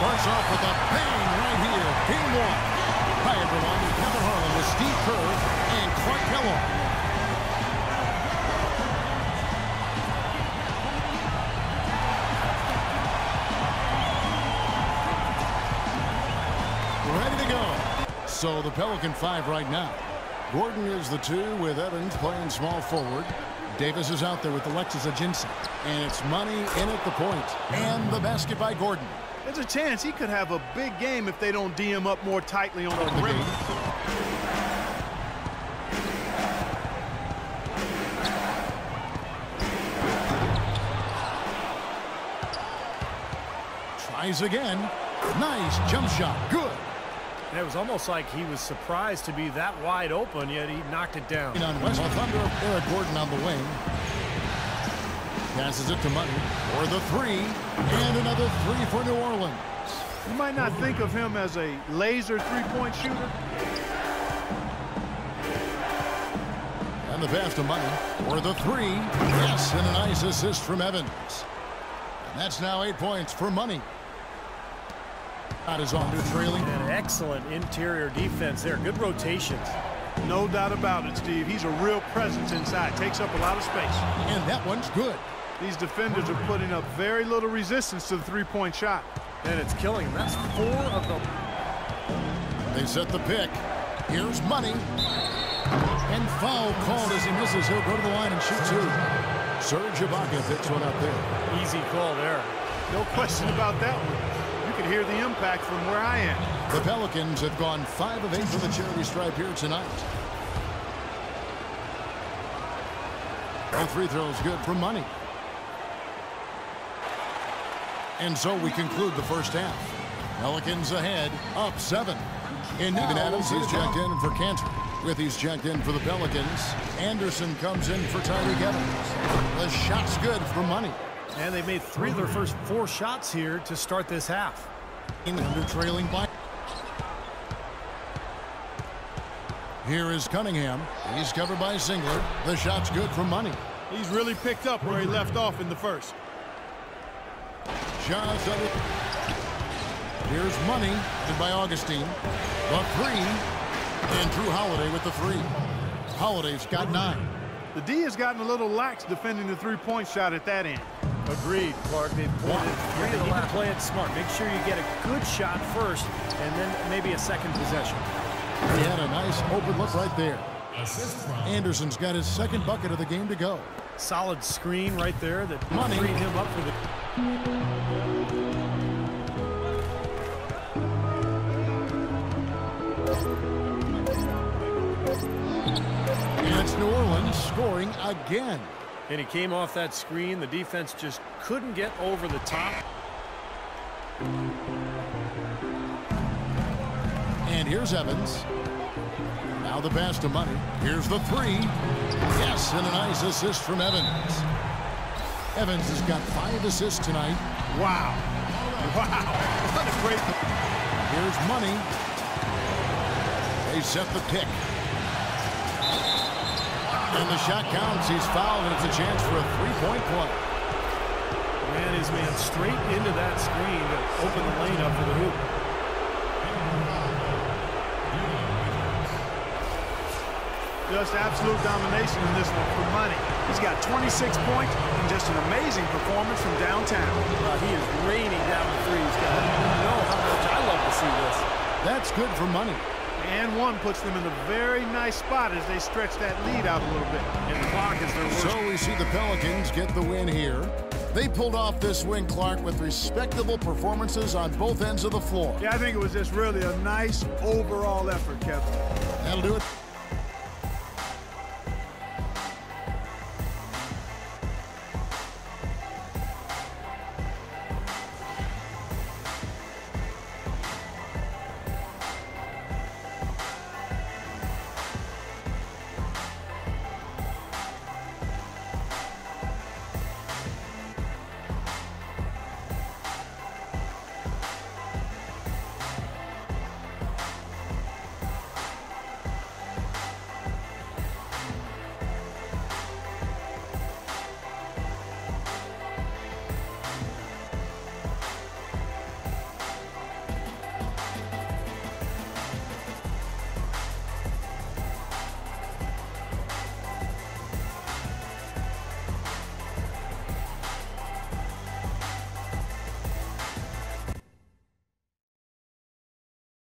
starts off with a bang right here. Game one. Hi, everyone. Kevin Harlan with Steve Kerr and Clark Kellogg. Ready to go. So the Pelican five right now. Gordon is the two with Evans playing small forward. Davis is out there with Alexis Ajinça. And it's money in at the point. And the basket by Gordon. There's a chance he could have a big game if they don't D him up more tightly on the perimeter. Tries again. Nice jump shot. Good. It was almost like he was surprised to be that wide open, yet he knocked it down. On West Thunder, Eric Gordon on the wing. Passes it to Money for the three. And another three for New Orleans. You might not think of him as a laser three-point shooter. And the pass to Money for the three. Yes, and a nice assist from Evans. And that's now eight points for Money. That is on to trailing. An excellent interior defense there. Good rotations. No doubt about it, Steve. He's a real presence inside. Takes up a lot of space. And that one's good. These defenders are putting up very little resistance to the three-point shot. And it's killing him. That's four of them. They set the pick. Here's Money. And foul called as he misses. He'll go to the line and shoot two. Serge Ibaka picks one up there. Easy call there. No question about that one. You can hear the impact from where I am. The Pelicans have gone 5 of 8 for the charity stripe here tonight. Both free throws good for money. And so we conclude the first half. Pelicans ahead, up 7. And Nathan Adams is checked in for Kanter. With he's checked in for the Pelicans. Anderson comes in for Tyreke Evans. The shot's good for money. And they made three of their first four shots here to start this half. Under trailing by. Here is Cunningham. He's covered by Singler. The shot's good for money. He's really picked up where he left off in the first. Shots of it. Here's money by Augustin. The three. And Jrue Holiday with the three. Holiday's got nine. The D has gotten a little lax defending the three-point shot at that end. Agreed, Clark. They've pointed three of the last. play it smart. Make sure you get a good shot first, and then maybe a second possession. He had a nice open look right there. Anderson's got his second bucket of the game to go. Solid screen right there that Money. freed him up for the... And it's New Orleans scoring again. And he came off that screen. The defense just couldn't get over the top. And here's Evans. Now the pass to Money. Here's the three. Yes, and a nice assist from Evans. Evans has got five assists tonight. Wow. Wow. What a great... Here's Money. They set the pick. And the shot counts. He's fouled, and it's a chance for a three-point play. Ran his man straight into that screen to open the lane up for the hoop. Just absolute domination in this one for money. He's got 26 points and just an amazing performance from downtown. Uh, he is raining down the threes, guys. You know how much I love to see this. That's good for money. And one puts them in a very nice spot as they stretch that lead out a little bit. And the clock is their worst. So we see the Pelicans get the win here. They pulled off this win, Clark, with respectable performances on both ends of the floor. Yeah, I think it was just really a nice overall effort, Kevin. That'll do it.